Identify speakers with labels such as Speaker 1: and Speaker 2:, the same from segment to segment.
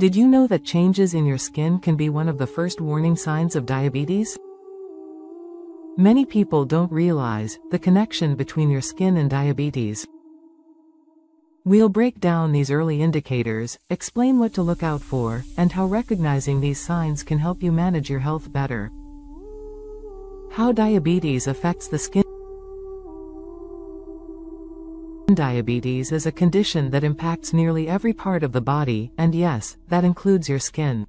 Speaker 1: Did you know that changes in your skin can be one of the first warning signs of diabetes? Many people don't realize the connection between your skin and diabetes. We'll break down these early indicators, explain what to look out for, and how recognizing these signs can help you manage your health better. How diabetes affects the skin Diabetes is a condition that impacts nearly every part of the body, and yes, that includes your skin.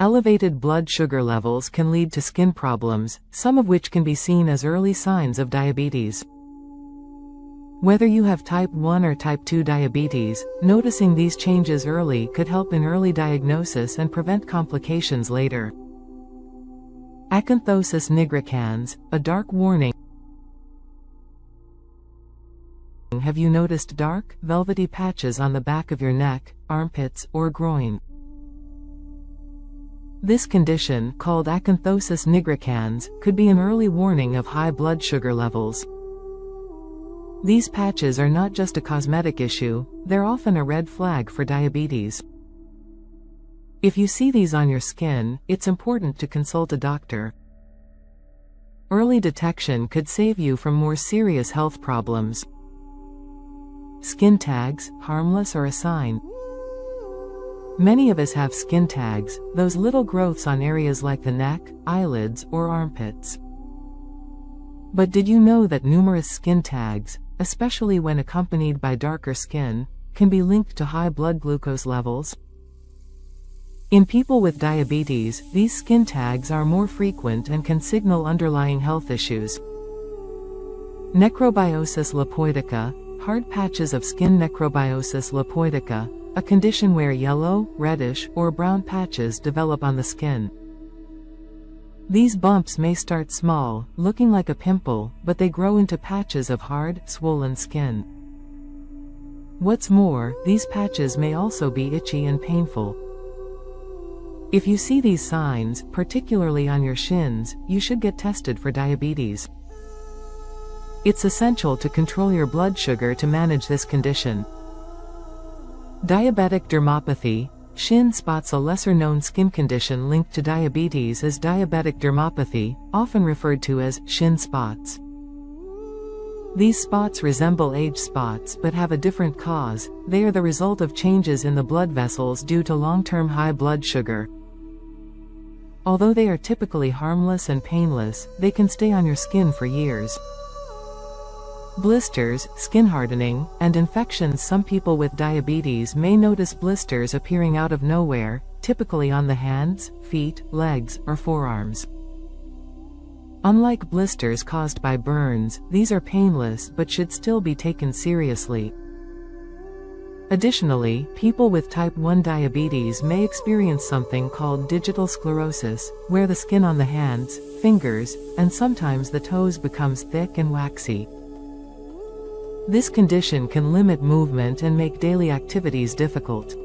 Speaker 1: Elevated blood sugar levels can lead to skin problems, some of which can be seen as early signs of diabetes. Whether you have type 1 or type 2 diabetes, noticing these changes early could help in early diagnosis and prevent complications later. Acanthosis nigricans, a dark warning Have you noticed dark, velvety patches on the back of your neck, armpits, or groin? This condition, called acanthosis nigricans, could be an early warning of high blood sugar levels. These patches are not just a cosmetic issue, they're often a red flag for diabetes. If you see these on your skin, it's important to consult a doctor. Early detection could save you from more serious health problems. Skin tags, harmless or a sign? Many of us have skin tags, those little growths on areas like the neck, eyelids, or armpits. But did you know that numerous skin tags, especially when accompanied by darker skin, can be linked to high blood glucose levels? In people with diabetes, these skin tags are more frequent and can signal underlying health issues. Necrobiosis lipoidica, hard patches of skin necrobiosis lipoidica, a condition where yellow, reddish, or brown patches develop on the skin. These bumps may start small, looking like a pimple, but they grow into patches of hard, swollen skin. What's more, these patches may also be itchy and painful. If you see these signs, particularly on your shins, you should get tested for diabetes. It's essential to control your blood sugar to manage this condition. Diabetic dermopathy, shin spots a lesser-known skin condition linked to diabetes as diabetic dermopathy, often referred to as shin spots. These spots resemble age spots but have a different cause, they are the result of changes in the blood vessels due to long-term high blood sugar. Although they are typically harmless and painless, they can stay on your skin for years. Blisters, skin hardening, and infections Some people with diabetes may notice blisters appearing out of nowhere, typically on the hands, feet, legs, or forearms. Unlike blisters caused by burns, these are painless but should still be taken seriously. Additionally, people with type 1 diabetes may experience something called digital sclerosis, where the skin on the hands, fingers, and sometimes the toes becomes thick and waxy. This condition can limit movement and make daily activities difficult.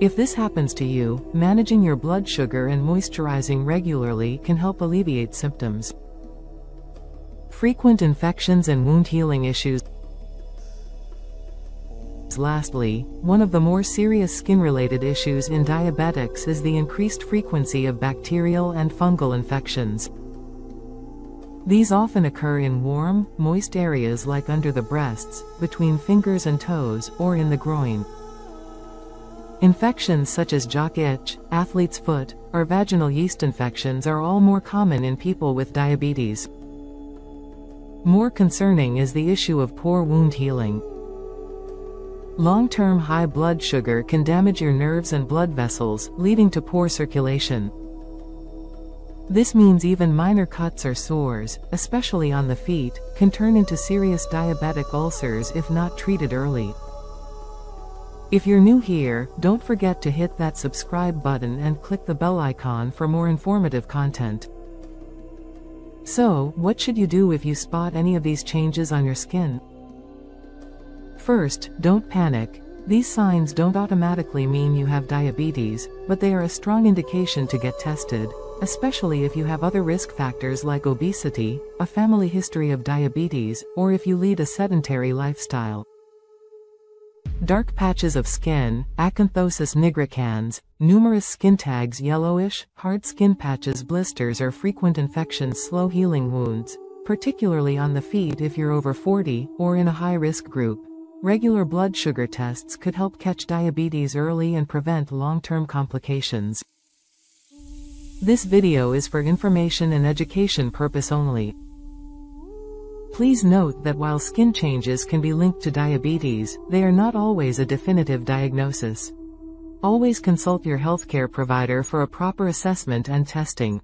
Speaker 1: If this happens to you, managing your blood sugar and moisturizing regularly can help alleviate symptoms. Frequent infections and wound healing issues Lastly, one of the more serious skin-related issues in diabetics is the increased frequency of bacterial and fungal infections. These often occur in warm, moist areas like under the breasts, between fingers and toes, or in the groin. Infections such as jock itch, athlete's foot, or vaginal yeast infections are all more common in people with diabetes. More concerning is the issue of poor wound healing. Long-term high blood sugar can damage your nerves and blood vessels, leading to poor circulation. This means even minor cuts or sores, especially on the feet, can turn into serious diabetic ulcers if not treated early. If you're new here, don't forget to hit that subscribe button and click the bell icon for more informative content. So, what should you do if you spot any of these changes on your skin? First, don't panic. These signs don't automatically mean you have diabetes, but they are a strong indication to get tested, especially if you have other risk factors like obesity, a family history of diabetes, or if you lead a sedentary lifestyle. Dark patches of skin, acanthosis nigricans, numerous skin tags yellowish, hard skin patches blisters or frequent infections slow healing wounds, particularly on the feet if you're over 40 or in a high-risk group. Regular blood sugar tests could help catch diabetes early and prevent long-term complications. This video is for information and education purpose only. Please note that while skin changes can be linked to diabetes, they are not always a definitive diagnosis. Always consult your healthcare provider for a proper assessment and testing.